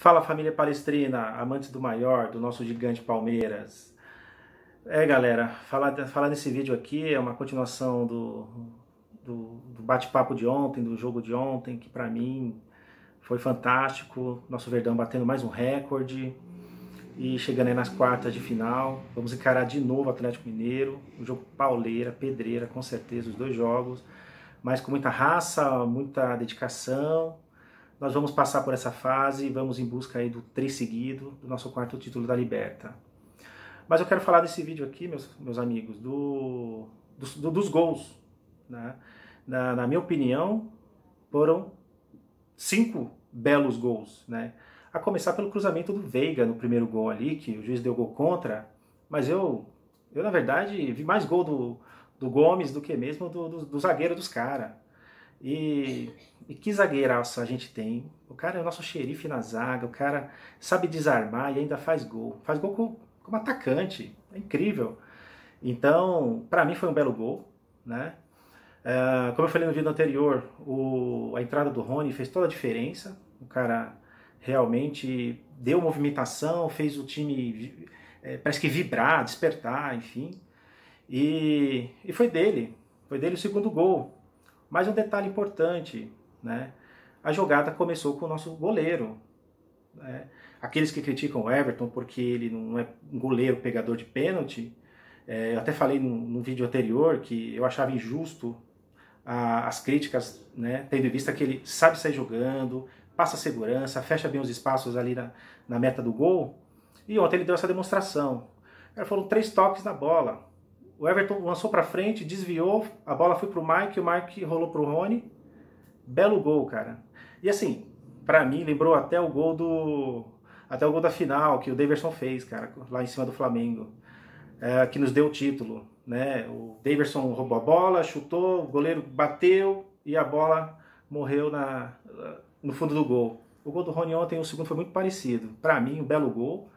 Fala família palestrina, amantes do maior, do nosso gigante Palmeiras. É galera, falar, falar nesse vídeo aqui é uma continuação do, do, do bate-papo de ontem, do jogo de ontem, que para mim foi fantástico. Nosso Verdão batendo mais um recorde e chegando aí nas quartas de final. Vamos encarar de novo o Atlético Mineiro, um jogo pauleira, pedreira, com certeza, os dois jogos, mas com muita raça, muita dedicação nós vamos passar por essa fase e vamos em busca aí do tri seguido, do nosso quarto título da Liberta. Mas eu quero falar desse vídeo aqui, meus, meus amigos, do, dos, do, dos gols. Né? Na, na, minha opinião, foram cinco belos gols. Né? A começar pelo cruzamento do Veiga no primeiro gol ali, que o juiz deu gol contra, mas eu, eu na verdade, vi mais gol do, do Gomes do que mesmo do, do, do zagueiro dos caras. E, e que zagueiraço a gente tem. O cara é o nosso xerife na zaga, o cara sabe desarmar e ainda faz gol. Faz gol como, atacante, é incrível. Então, para mim foi um belo gol, né? Uh, como eu falei no vídeo anterior, o, a entrada do Rony fez toda a diferença. O cara realmente deu movimentação, fez o time é, parece que vibrar, despertar, enfim. E, e foi dele, foi dele o segundo gol. Mas um detalhe importante, né? A jogada começou com o nosso goleiro. Né? Aqueles que criticam o Everton porque ele não é um goleiro pegador de pênalti, é, eu até falei no, vídeo anterior que eu achava injusto a, as críticas, né? Tendo em vista que ele sabe sair jogando, passa segurança, fecha bem os espaços ali na, na meta do gol. E ontem ele deu essa demonstração. Foram três toques na bola. O Everton lançou para frente, desviou, a bola foi pro Mike, o Mike rolou pro Rony. Belo gol, cara. E assim, para mim lembrou até o gol do até o gol da final que o Daverson fez, cara, lá em cima do Flamengo, é, que nos deu o título, né? O Daverson roubou a bola, chutou, o goleiro bateu e a bola morreu na no fundo do gol. O gol do Rony ontem, o segundo foi muito parecido. Para mim, um belo gol.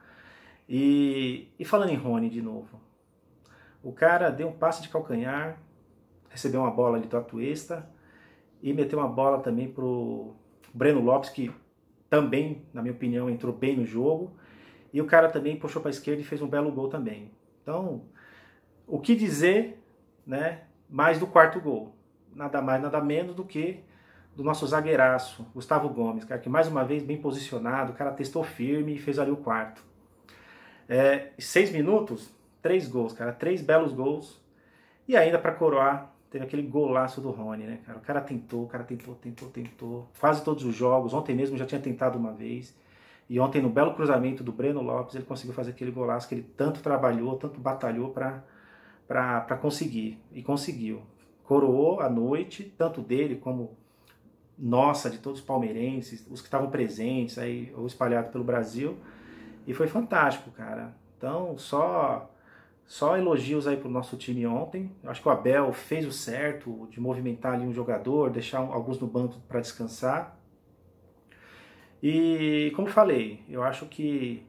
E, e falando em Rony de novo, o cara deu um passe de calcanhar, recebeu uma bola ali do Atuesta e meteu uma bola também pro Breno Lopes, que também, na minha opinião, entrou bem no jogo. E o cara também puxou para a esquerda e fez um belo gol também. Então, o que dizer, né? Mais do quarto gol. Nada mais, nada menos do que do nosso zagueiraço, Gustavo Gomes, cara, que mais uma vez bem posicionado, o cara testou firme e fez ali o quarto. É, seis minutos, Três gols, cara. Três belos gols. E ainda para coroar, teve aquele golaço do Rony, né, cara? O cara tentou, o cara tentou, tentou, tentou. Quase todos os jogos. Ontem mesmo já tinha tentado uma vez. E ontem, no belo cruzamento do Breno Lopes, ele conseguiu fazer aquele golaço que ele tanto trabalhou, tanto batalhou para conseguir. E conseguiu. Coroou a noite, tanto dele como nossa, de todos os palmeirenses, os que estavam presentes aí, ou espalhados pelo Brasil. E foi fantástico, cara. Então, só só elogios aí pro nosso time ontem. Eu acho que o Abel fez o certo de movimentar ali um jogador, deixar alguns no banco para descansar. E como falei, eu acho que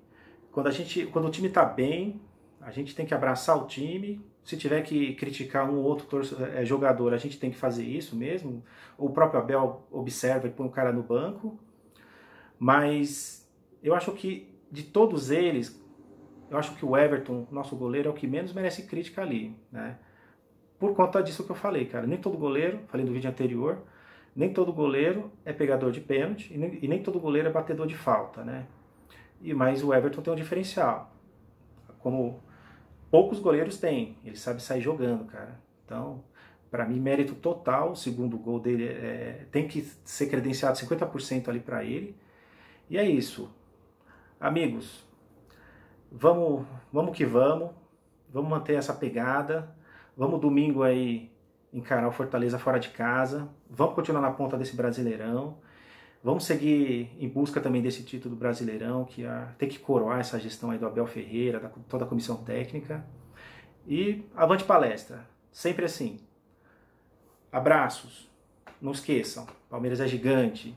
quando a gente, quando o time está bem, a gente tem que abraçar o time. Se tiver que criticar um ou outro é, jogador, a gente tem que fazer isso mesmo. O próprio Abel observa e põe o cara no banco. Mas eu acho que de todos eles, eu acho que o Everton, nosso goleiro, é o que menos merece crítica ali, né? Por conta disso que eu falei, cara. Nem todo goleiro, falei no vídeo anterior, nem todo goleiro é pegador de pênalti e nem, e nem todo goleiro é batedor de falta, né? E mas o Everton tem um diferencial, como poucos goleiros têm. Ele sabe sair jogando, cara. Então, para mim, mérito total. O segundo gol dele é, tem que ser credenciado 50% ali para ele. E é isso. Amigos, vamos, vamos que vamos, vamos manter essa pegada, vamos domingo aí encarar o Fortaleza fora de casa, vamos continuar na ponta desse Brasileirão, vamos seguir em busca também desse título do Brasileirão, que a, tem que coroar essa gestão aí do Abel Ferreira, da toda a comissão técnica, e avante palestra, sempre assim. Abraços, não esqueçam, Palmeiras é gigante,